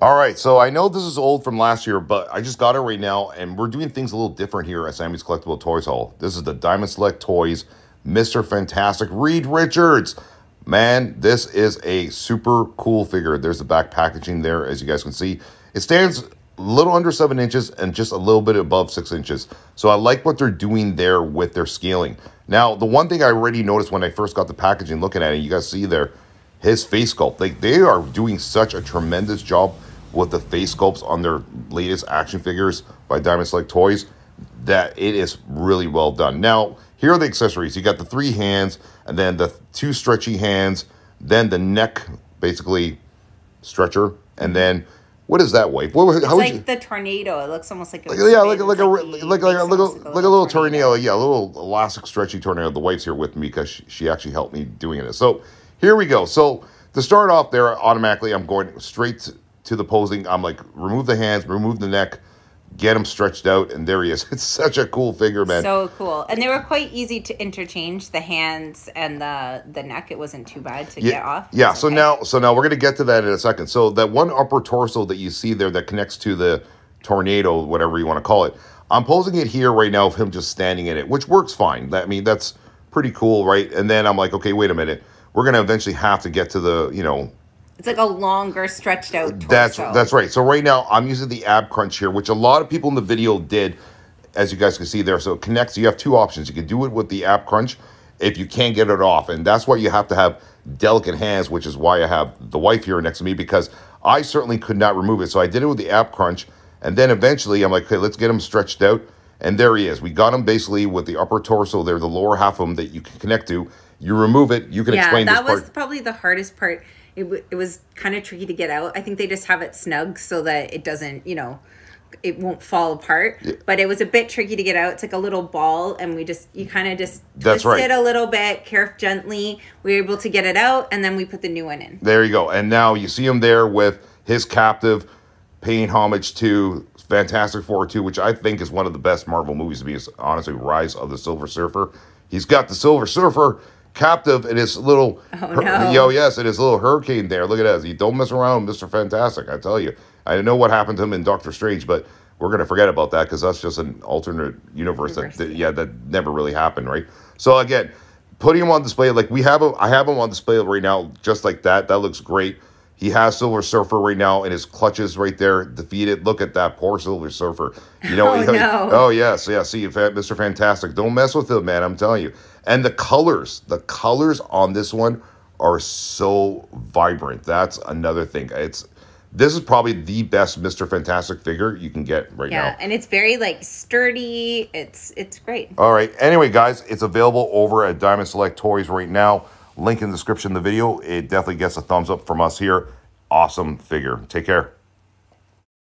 All right, so I know this is old from last year, but I just got it right now, and we're doing things a little different here at Sammy's Collectible Toys Hall. This is the Diamond Select Toys Mr. Fantastic Reed Richards. Man, this is a super cool figure. There's the back packaging there, as you guys can see. It stands a little under seven inches and just a little bit above six inches. So I like what they're doing there with their scaling. Now, the one thing I already noticed when I first got the packaging looking at it, you guys see there, his face sculpt. Like they are doing such a tremendous job with the face sculpts on their latest action figures by Diamond Select Toys that it is really well done. Now, here are the accessories. You got the three hands, and then the two stretchy hands, then the neck, basically stretcher, and then what is that wave? What, it's how like you, the tornado. It looks almost like a yeah, like like, a like like, like, a, like, a, like a little tornado. tornado. Yeah, a little elastic, stretchy tornado. The wife's here with me because she, she actually helped me doing it. So here we go. So to start off there, automatically I'm going straight to, to the posing. I'm like remove the hands, remove the neck, get him stretched out, and there he is. It's such a cool figure, man. So cool, and they were quite easy to interchange the hands and the the neck. It wasn't too bad to yeah, get off. Yeah. So okay. now, so now we're gonna get to that in a second. So that one upper torso that you see there that connects to the tornado, whatever you want to call it. I'm posing it here right now of him just standing in it, which works fine. I mean, that's pretty cool, right? And then I'm like, okay, wait a minute. We're gonna eventually have to get to the, you know, it's like a longer, stretched out. Torso. That's that's right. So right now I'm using the ab crunch here, which a lot of people in the video did, as you guys can see there. So it connects. You have two options. You can do it with the ab crunch if you can't get it off, and that's why you have to have delicate hands, which is why I have the wife here next to me because I certainly could not remove it. So I did it with the ab crunch, and then eventually I'm like, okay, let's get him stretched out. And there he is. We got him basically with the upper torso there, the lower half of him that you can connect to. You remove it. You can yeah, explain that was probably the hardest part it, it was kind of tricky to get out. I think they just have it snug so that it doesn't, you know, it won't fall apart. Yeah. But it was a bit tricky to get out. It's like a little ball, and we just you kind of just That's twist right. it a little bit, care gently. We were able to get it out, and then we put the new one in. There you go. And now you see him there with his captive, paying homage to Fantastic Four 2, which I think is one of the best Marvel movies to be honestly, Rise of the Silver Surfer. He's got the Silver Surfer captive in his little oh, no. yo yes in his little hurricane there. Look at that you don't mess around mr fantastic i tell you. I know what happened to him in doctor strange but we're going to forget about that because that's just an alternate universe. That, that, yeah that never really happened right? So again putting him on display like we have him i have him on display right now just like that. That looks great he has Silver Surfer right now in his clutches right there, defeated. Look at that poor Silver Surfer. You know, oh, he, no. oh yes, yeah. See, Mr. Fantastic, don't mess with him, man. I'm telling you. And the colors, the colors on this one are so vibrant. That's another thing. It's this is probably the best Mr. Fantastic figure you can get right yeah, now. Yeah, and it's very like sturdy. It's it's great. All right. Anyway, guys, it's available over at Diamond Select Toys right now. Link in the description of the video. It definitely gets a thumbs up from us here. Awesome figure. Take care.